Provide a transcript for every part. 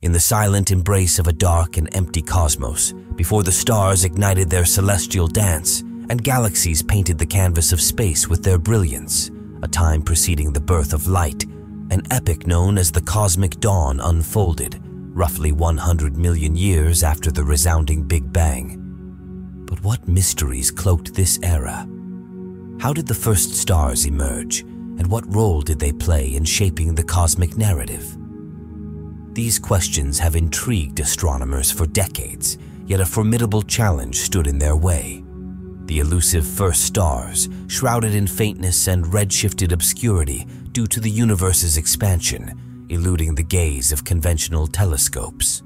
In the silent embrace of a dark and empty cosmos, before the stars ignited their celestial dance and galaxies painted the canvas of space with their brilliance, a time preceding the birth of light, an epic known as the Cosmic Dawn unfolded, roughly 100 million years after the resounding Big Bang. But what mysteries cloaked this era? How did the first stars emerge, and what role did they play in shaping the cosmic narrative? These questions have intrigued astronomers for decades, yet a formidable challenge stood in their way. The elusive first stars, shrouded in faintness and redshifted obscurity due to the universe's expansion, eluding the gaze of conventional telescopes.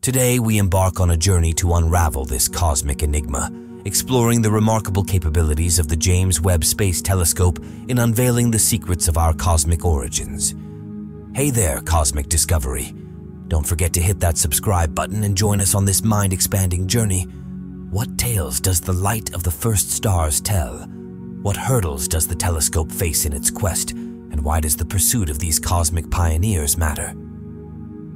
Today, we embark on a journey to unravel this cosmic enigma, exploring the remarkable capabilities of the James Webb Space Telescope in unveiling the secrets of our cosmic origins. Hey there, Cosmic Discovery. Don't forget to hit that subscribe button and join us on this mind-expanding journey. What tales does the light of the first stars tell? What hurdles does the telescope face in its quest? And why does the pursuit of these cosmic pioneers matter?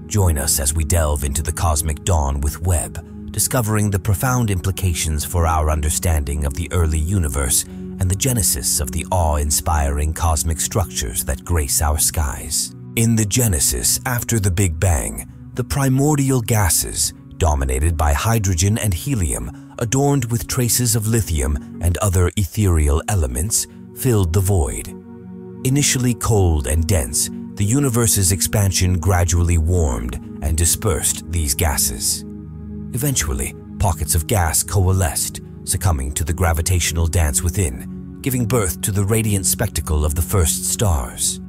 Join us as we delve into the cosmic dawn with Webb, discovering the profound implications for our understanding of the early universe and the genesis of the awe-inspiring cosmic structures that grace our skies. In the Genesis after the Big Bang, the primordial gases, dominated by hydrogen and helium, adorned with traces of lithium and other ethereal elements, filled the void. Initially cold and dense, the universe's expansion gradually warmed and dispersed these gases. Eventually, pockets of gas coalesced, succumbing to the gravitational dance within, giving birth to the radiant spectacle of the first stars.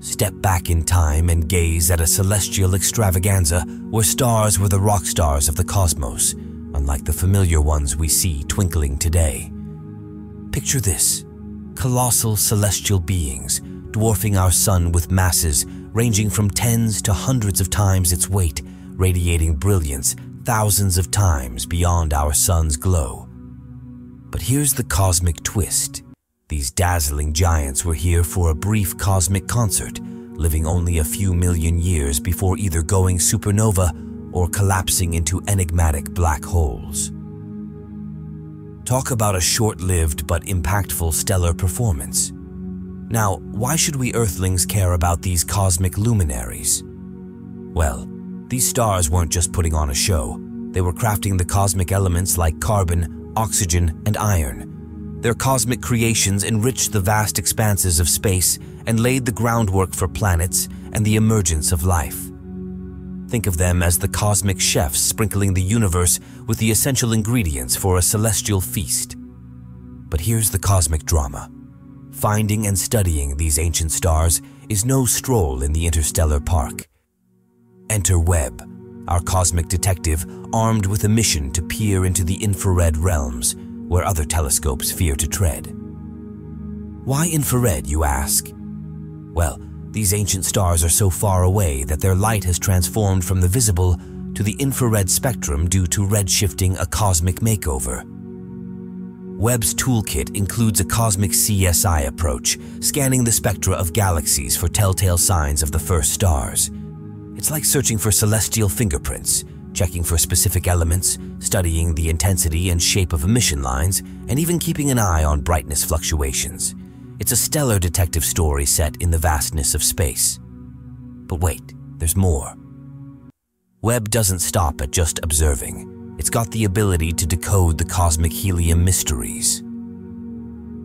Step back in time and gaze at a celestial extravaganza where stars were the rock stars of the cosmos, unlike the familiar ones we see twinkling today. Picture this colossal celestial beings dwarfing our sun with masses ranging from tens to hundreds of times its weight, radiating brilliance thousands of times beyond our sun's glow. But here's the cosmic twist. These dazzling giants were here for a brief cosmic concert, living only a few million years before either going supernova or collapsing into enigmatic black holes. Talk about a short-lived but impactful stellar performance. Now, why should we Earthlings care about these cosmic luminaries? Well, these stars weren't just putting on a show. They were crafting the cosmic elements like carbon, oxygen, and iron, their cosmic creations enriched the vast expanses of space and laid the groundwork for planets and the emergence of life. Think of them as the cosmic chefs sprinkling the universe with the essential ingredients for a celestial feast. But here's the cosmic drama. Finding and studying these ancient stars is no stroll in the interstellar park. Enter Webb, our cosmic detective armed with a mission to peer into the infrared realms where other telescopes fear to tread. Why infrared, you ask? Well, these ancient stars are so far away that their light has transformed from the visible to the infrared spectrum due to redshifting a cosmic makeover. Webb's toolkit includes a cosmic CSI approach, scanning the spectra of galaxies for telltale signs of the first stars. It's like searching for celestial fingerprints, checking for specific elements, studying the intensity and shape of emission lines, and even keeping an eye on brightness fluctuations. It's a stellar detective story set in the vastness of space. But wait, there's more. Webb doesn't stop at just observing. It's got the ability to decode the cosmic helium mysteries.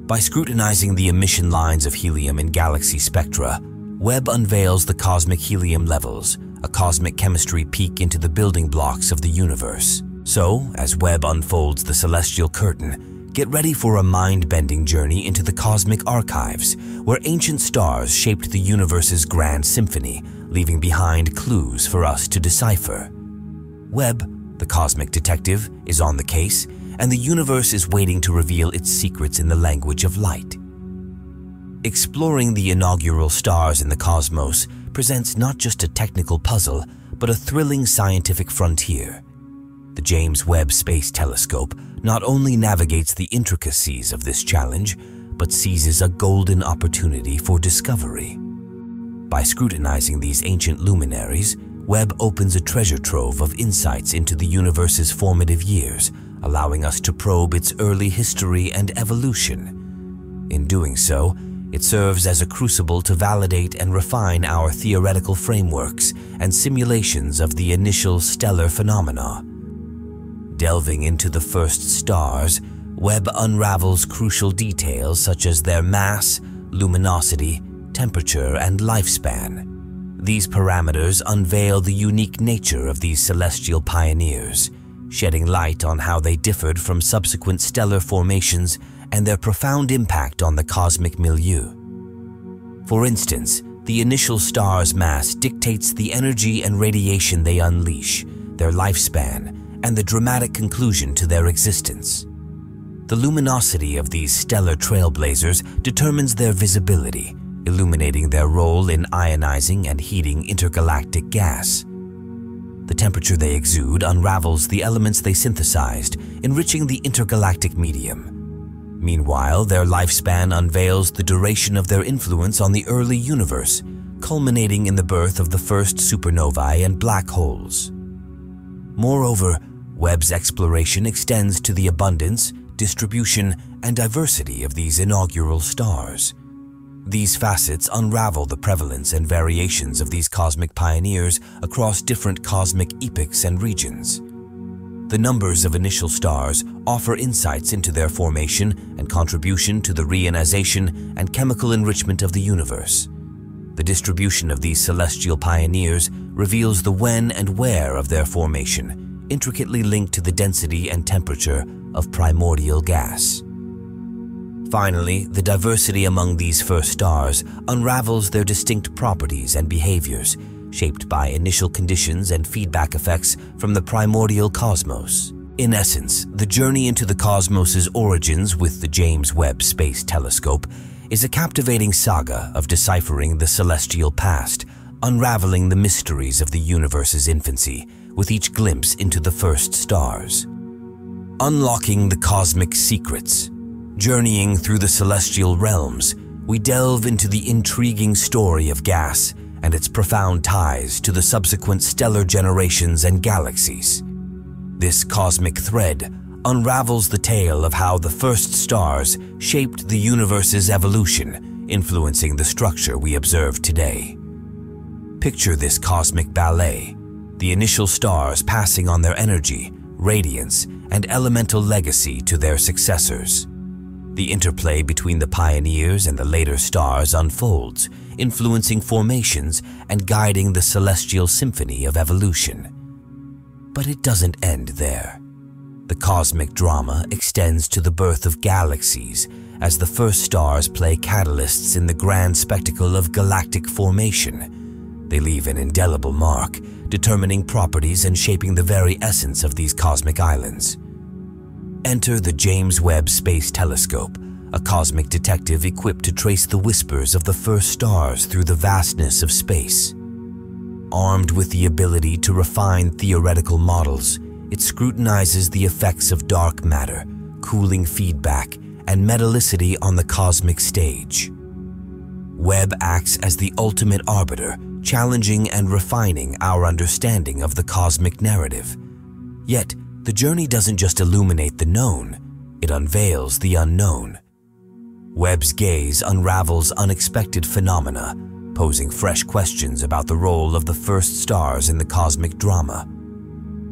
By scrutinizing the emission lines of helium in galaxy spectra, Webb unveils the cosmic helium levels, a cosmic chemistry peek into the building blocks of the universe. So, as Webb unfolds the celestial curtain, get ready for a mind-bending journey into the cosmic archives, where ancient stars shaped the universe's grand symphony, leaving behind clues for us to decipher. Webb, the cosmic detective, is on the case, and the universe is waiting to reveal its secrets in the language of light. Exploring the inaugural stars in the cosmos presents not just a technical puzzle, but a thrilling scientific frontier. The James Webb Space Telescope not only navigates the intricacies of this challenge, but seizes a golden opportunity for discovery. By scrutinizing these ancient luminaries, Webb opens a treasure trove of insights into the universe's formative years, allowing us to probe its early history and evolution. In doing so, it serves as a crucible to validate and refine our theoretical frameworks and simulations of the initial stellar phenomena. Delving into the first stars, Webb unravels crucial details such as their mass, luminosity, temperature, and lifespan. These parameters unveil the unique nature of these celestial pioneers, shedding light on how they differed from subsequent stellar formations and their profound impact on the cosmic milieu. For instance, the initial star's mass dictates the energy and radiation they unleash, their lifespan, and the dramatic conclusion to their existence. The luminosity of these stellar trailblazers determines their visibility, illuminating their role in ionizing and heating intergalactic gas. The temperature they exude unravels the elements they synthesized, enriching the intergalactic medium. Meanwhile, their lifespan unveils the duration of their influence on the early universe, culminating in the birth of the first supernovae and black holes. Moreover, Webb's exploration extends to the abundance, distribution, and diversity of these inaugural stars. These facets unravel the prevalence and variations of these cosmic pioneers across different cosmic epochs and regions. The numbers of initial stars offer insights into their formation and contribution to the reionization and chemical enrichment of the universe. The distribution of these celestial pioneers reveals the when and where of their formation intricately linked to the density and temperature of primordial gas. Finally, the diversity among these first stars unravels their distinct properties and behaviors, shaped by initial conditions and feedback effects from the primordial cosmos. In essence, the journey into the cosmos's origins with the James Webb Space Telescope is a captivating saga of deciphering the celestial past, unraveling the mysteries of the universe's infancy, with each glimpse into the first stars. Unlocking the cosmic secrets, journeying through the celestial realms, we delve into the intriguing story of gas and its profound ties to the subsequent stellar generations and galaxies. This cosmic thread unravels the tale of how the first stars shaped the universe's evolution, influencing the structure we observe today. Picture this cosmic ballet, the initial stars passing on their energy, radiance, and elemental legacy to their successors. The interplay between the pioneers and the later stars unfolds, influencing formations and guiding the celestial symphony of evolution. But it doesn't end there. The cosmic drama extends to the birth of galaxies as the first stars play catalysts in the grand spectacle of galactic formation. They leave an indelible mark, determining properties and shaping the very essence of these cosmic islands. Enter the James Webb Space Telescope, a cosmic detective equipped to trace the whispers of the first stars through the vastness of space. Armed with the ability to refine theoretical models, it scrutinizes the effects of dark matter, cooling feedback, and metallicity on the cosmic stage. Webb acts as the ultimate arbiter, challenging and refining our understanding of the cosmic narrative. Yet, the journey doesn't just illuminate the known, it unveils the unknown. Webb's gaze unravels unexpected phenomena, posing fresh questions about the role of the first stars in the cosmic drama.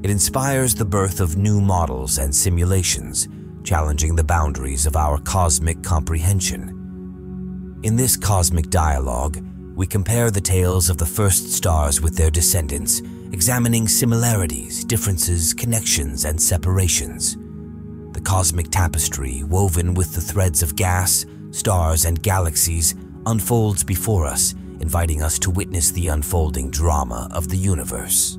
It inspires the birth of new models and simulations, challenging the boundaries of our cosmic comprehension. In this cosmic dialogue, we compare the tales of the first stars with their descendants, examining similarities, differences, connections, and separations. The cosmic tapestry, woven with the threads of gas, stars, and galaxies, unfolds before us, inviting us to witness the unfolding drama of the universe.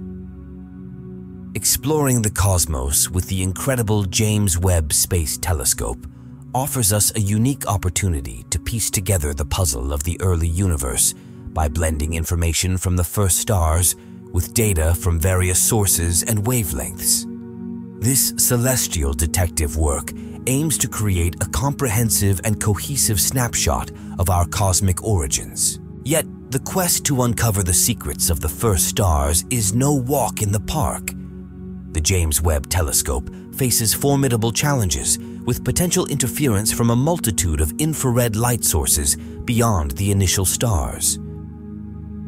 Exploring the cosmos with the incredible James Webb Space Telescope offers us a unique opportunity to piece together the puzzle of the early universe by blending information from the first stars with data from various sources and wavelengths. This celestial detective work aims to create a comprehensive and cohesive snapshot of our cosmic origins. Yet, the quest to uncover the secrets of the first stars is no walk in the park. The James Webb Telescope faces formidable challenges with potential interference from a multitude of infrared light sources beyond the initial stars.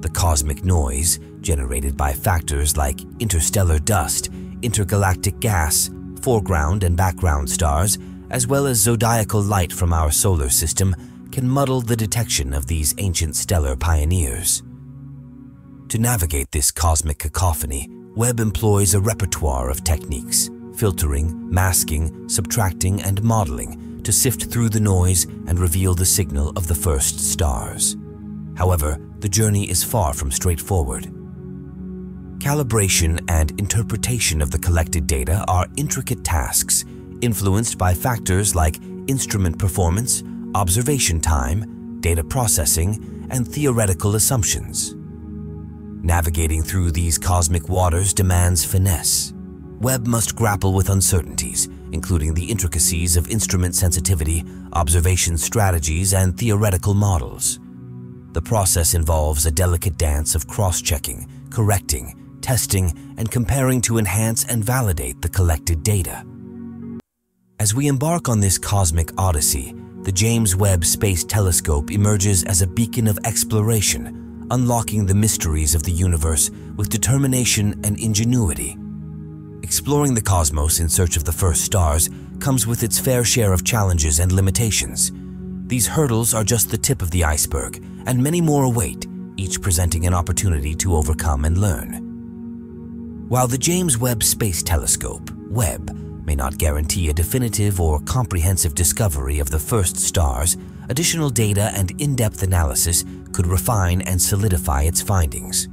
The cosmic noise, generated by factors like interstellar dust, intergalactic gas, foreground and background stars, as well as zodiacal light from our solar system, can muddle the detection of these ancient stellar pioneers. To navigate this cosmic cacophony, Webb employs a repertoire of techniques, filtering, masking, subtracting, and modeling to sift through the noise and reveal the signal of the first stars. However, the journey is far from straightforward. Calibration and interpretation of the collected data are intricate tasks influenced by factors like instrument performance, observation time, data processing, and theoretical assumptions. Navigating through these cosmic waters demands finesse. Webb must grapple with uncertainties, including the intricacies of instrument sensitivity, observation strategies, and theoretical models. The process involves a delicate dance of cross-checking, correcting, testing, and comparing to enhance and validate the collected data. As we embark on this cosmic odyssey, the James Webb Space Telescope emerges as a beacon of exploration, unlocking the mysteries of the universe with determination and ingenuity. Exploring the cosmos in search of the first stars comes with its fair share of challenges and limitations. These hurdles are just the tip of the iceberg, and many more await, each presenting an opportunity to overcome and learn. While the James Webb Space Telescope, Webb, may not guarantee a definitive or comprehensive discovery of the first stars, additional data and in-depth analysis could refine and solidify its findings.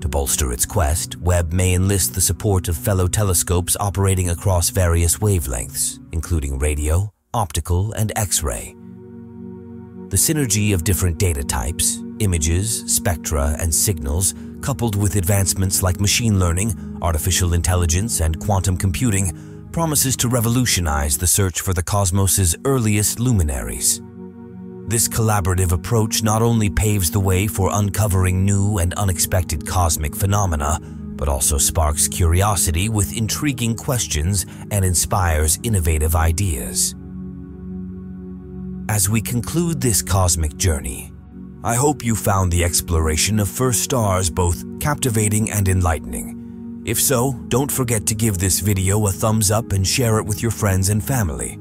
To bolster its quest, Webb may enlist the support of fellow telescopes operating across various wavelengths, including radio, optical, and X-ray. The synergy of different data types, images, spectra, and signals, coupled with advancements like machine learning, artificial intelligence, and quantum computing, promises to revolutionize the search for the cosmos's earliest luminaries. This collaborative approach not only paves the way for uncovering new and unexpected cosmic phenomena, but also sparks curiosity with intriguing questions and inspires innovative ideas. As we conclude this cosmic journey, I hope you found the exploration of first stars both captivating and enlightening. If so, don't forget to give this video a thumbs up and share it with your friends and family.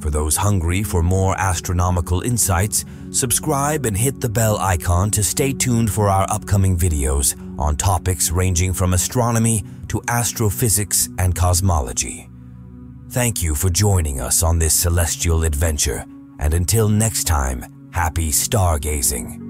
For those hungry for more astronomical insights, subscribe and hit the bell icon to stay tuned for our upcoming videos on topics ranging from astronomy to astrophysics and cosmology. Thank you for joining us on this celestial adventure, and until next time, happy stargazing.